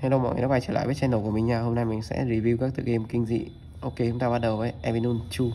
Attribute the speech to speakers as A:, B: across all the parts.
A: Hello mọi người, đã quay trở lại với channel của mình nha. Hôm nay mình sẽ review các tựa game kinh dị. Ok, chúng ta bắt đầu với Avenue 2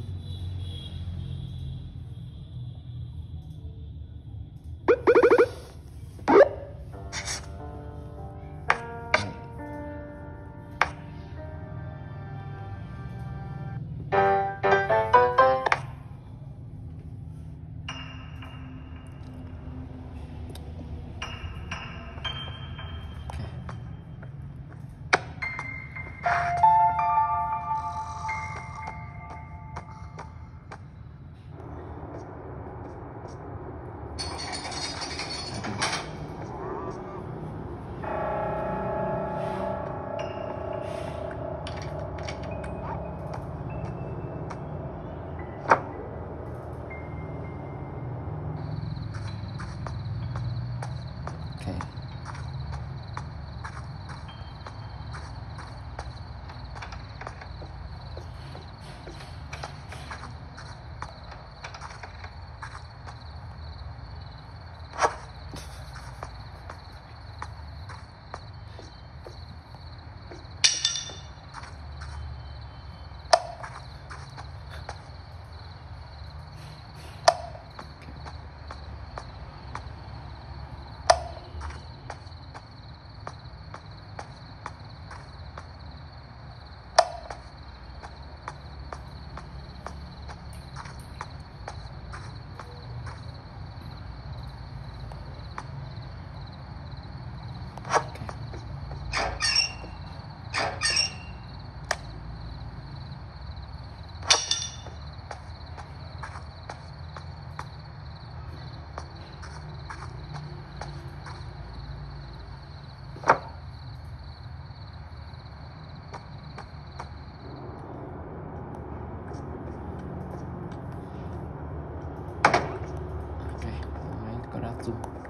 A: s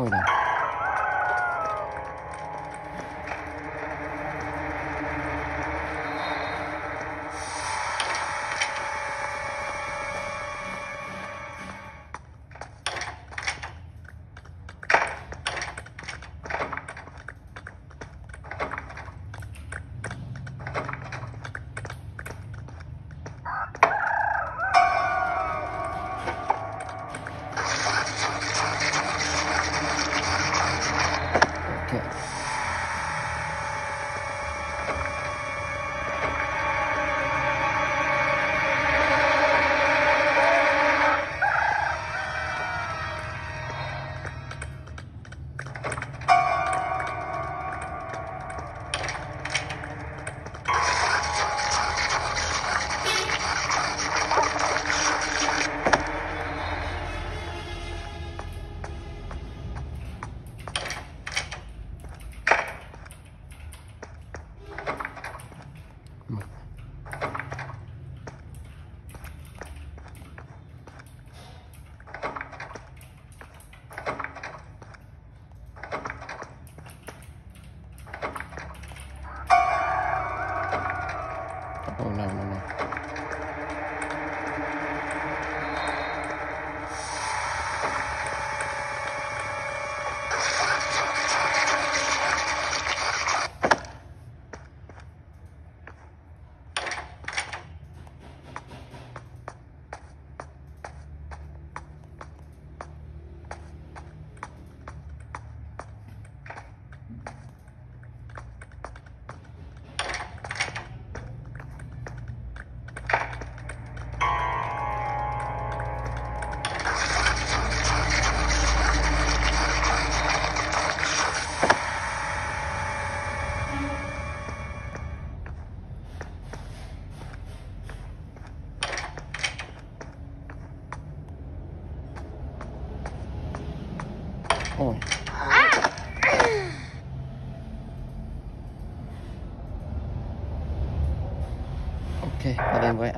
A: 会的。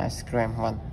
A: Ice cream one.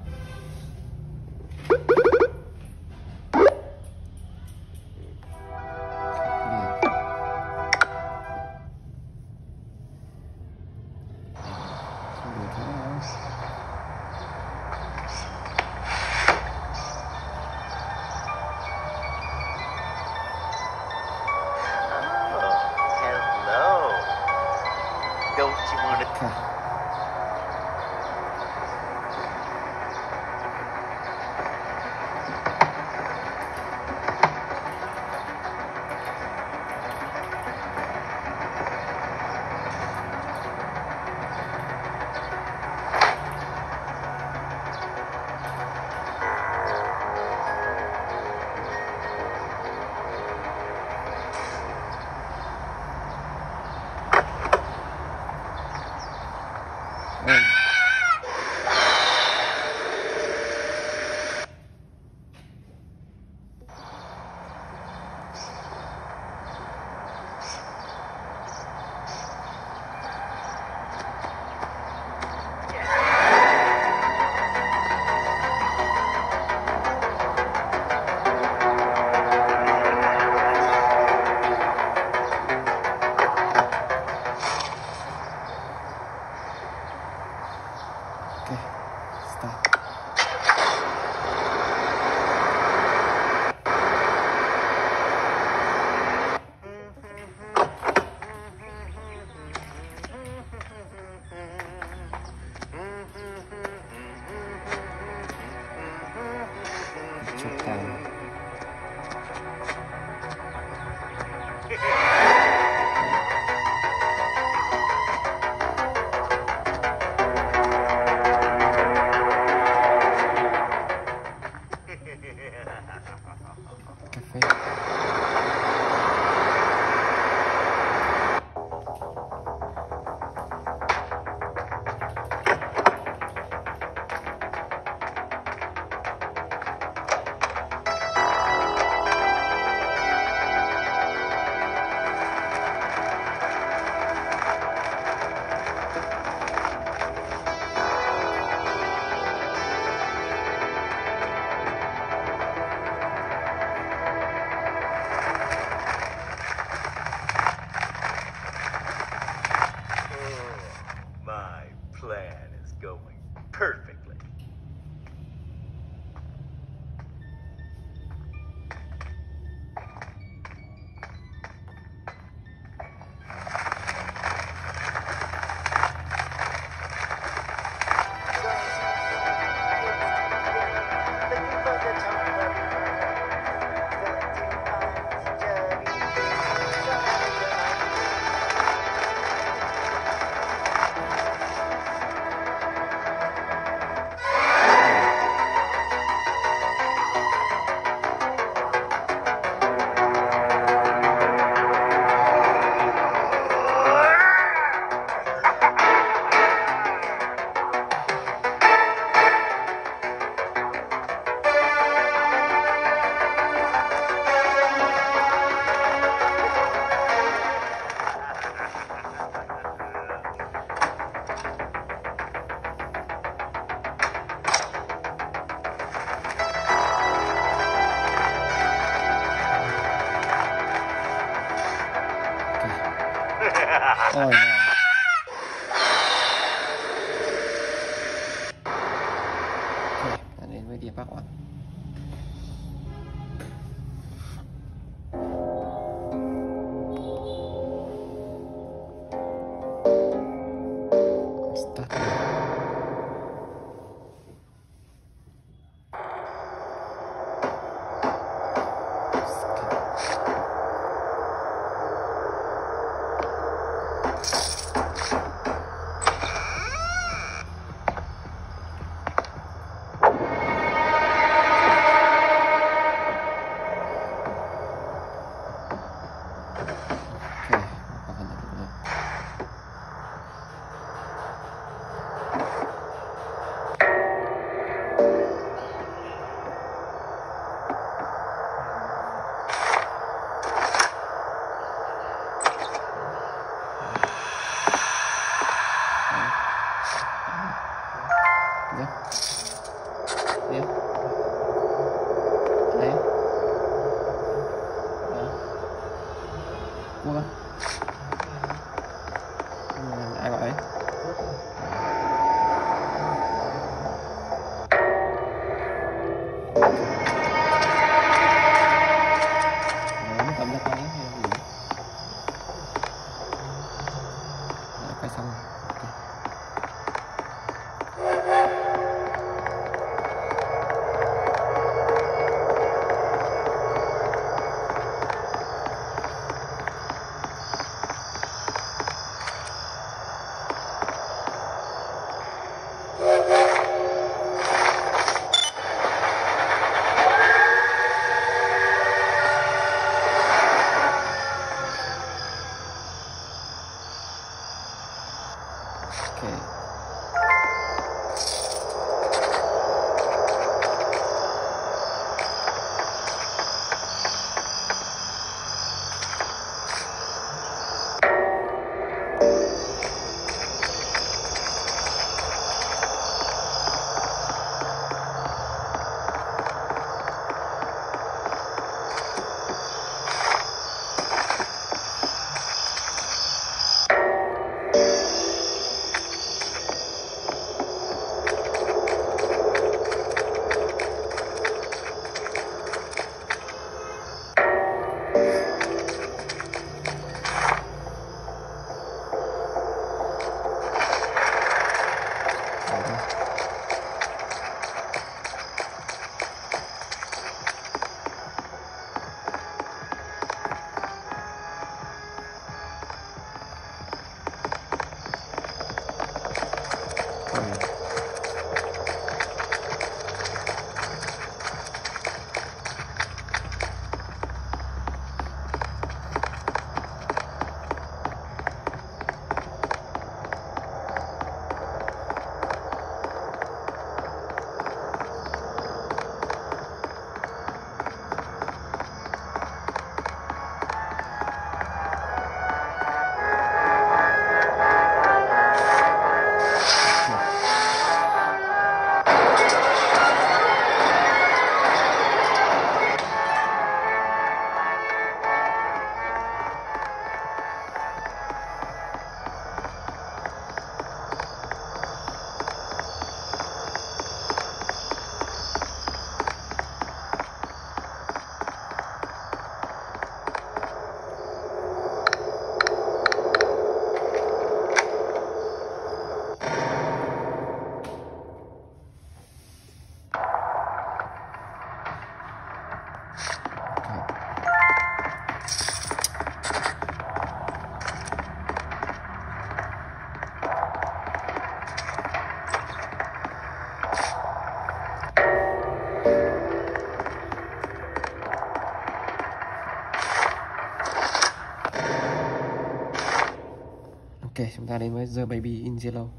A: Ta đến với The Baby in Yellow.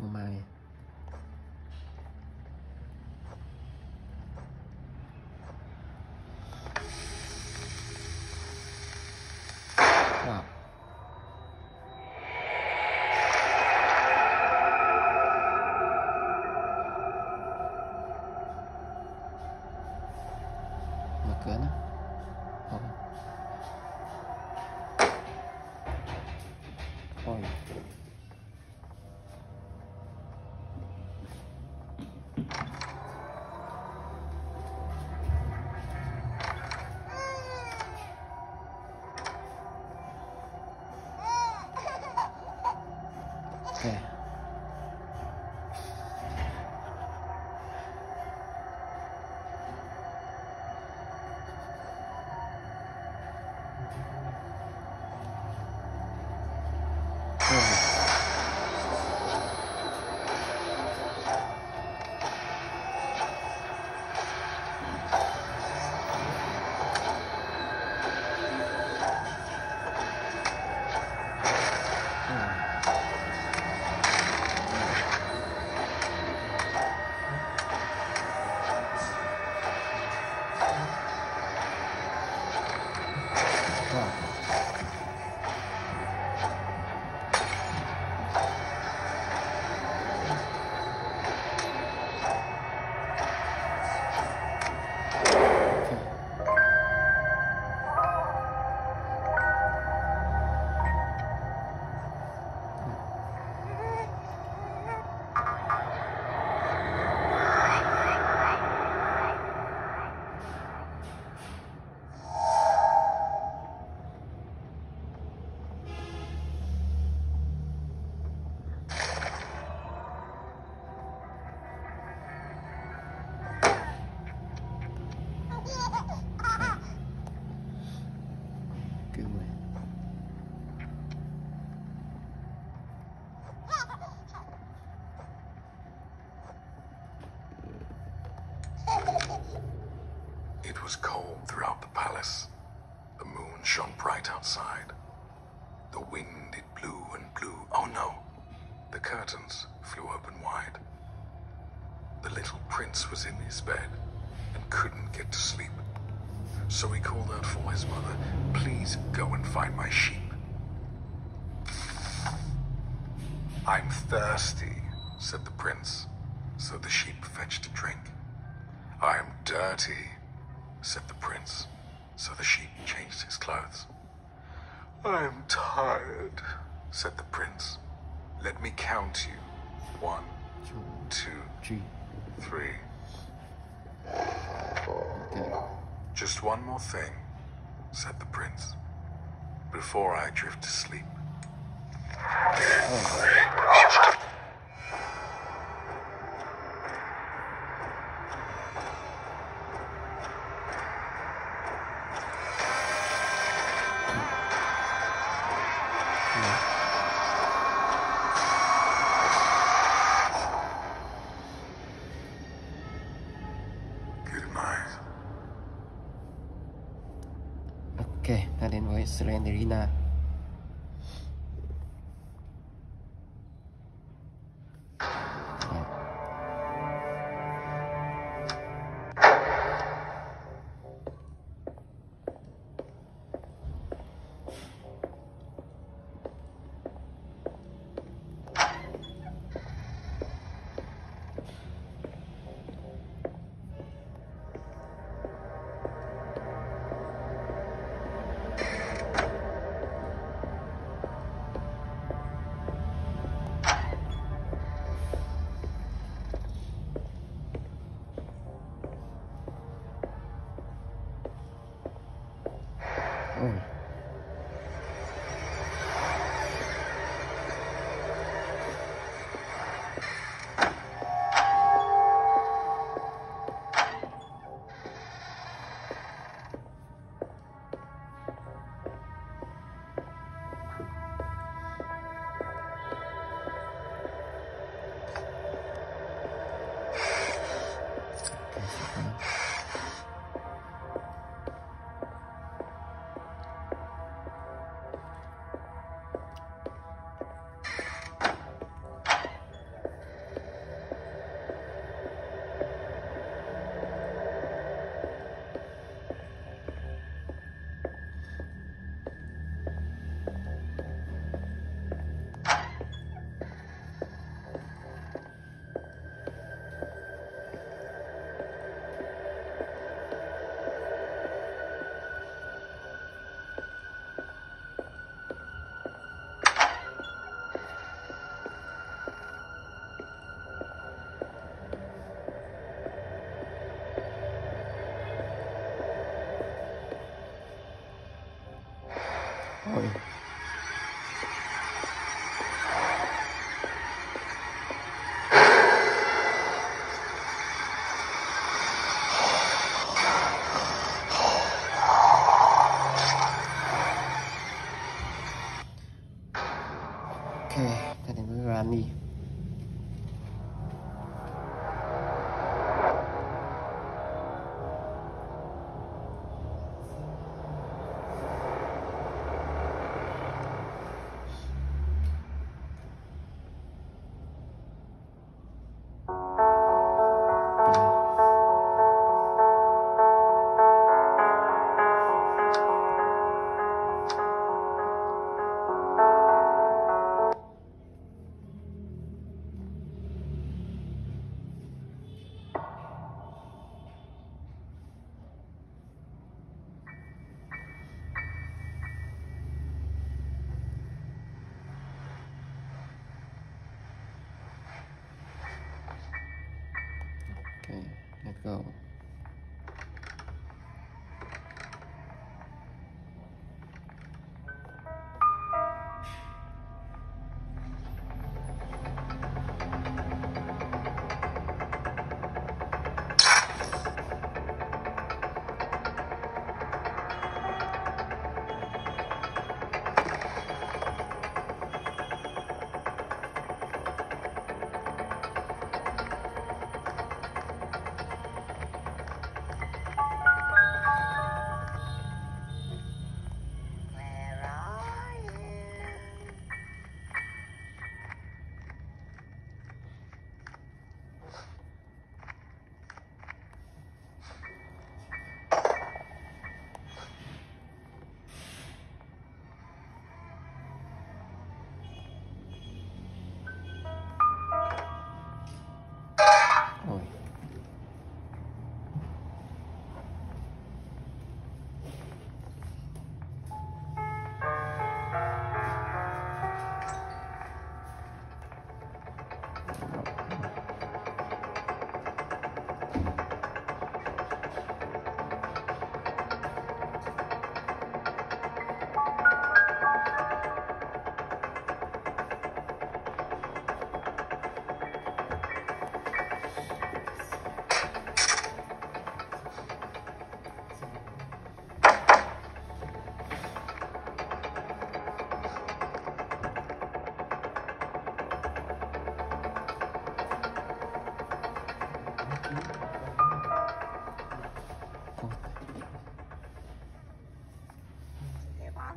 A: 我妈
B: It was cold throughout the palace. The moon shone bright outside. The wind it blew and blew. Oh no! The curtains flew open wide. The little prince was in his bed and couldn't get to sleep. So he called out for his mother, Please go and find my sheep. I'm thirsty, said the prince. So the sheep fetched a drink. I'm dirty, said the prince. So the sheep changed his clothes. I'm tired, said the prince. Let me count you. One,
A: Two, three.
B: three. Just one more thing, said the prince, before I drift to sleep.
A: Oh. Slenderina.
C: Go.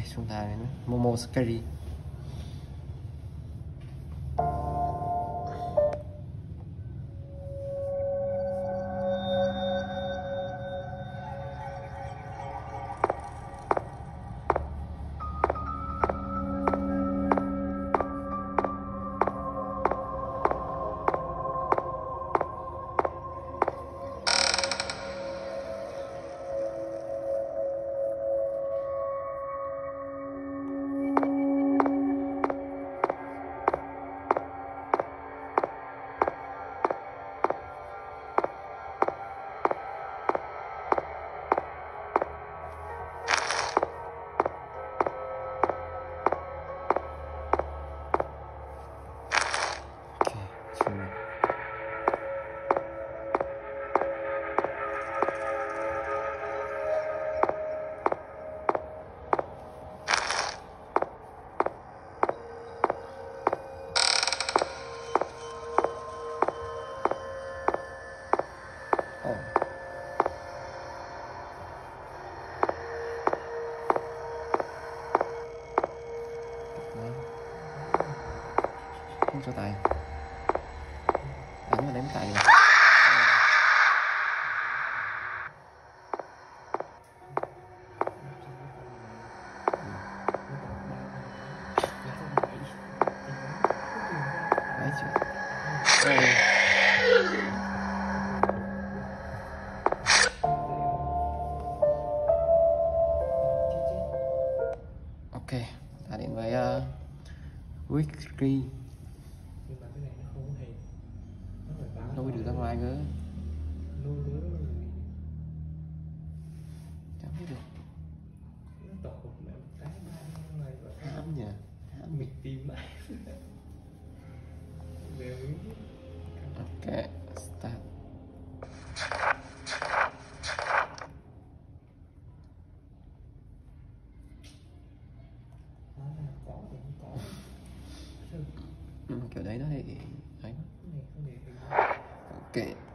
A: Leicester United, không cho tài. Đánh mà đánh
C: tay rồi thấy nó hay để
D: ấy kệ
A: Ok.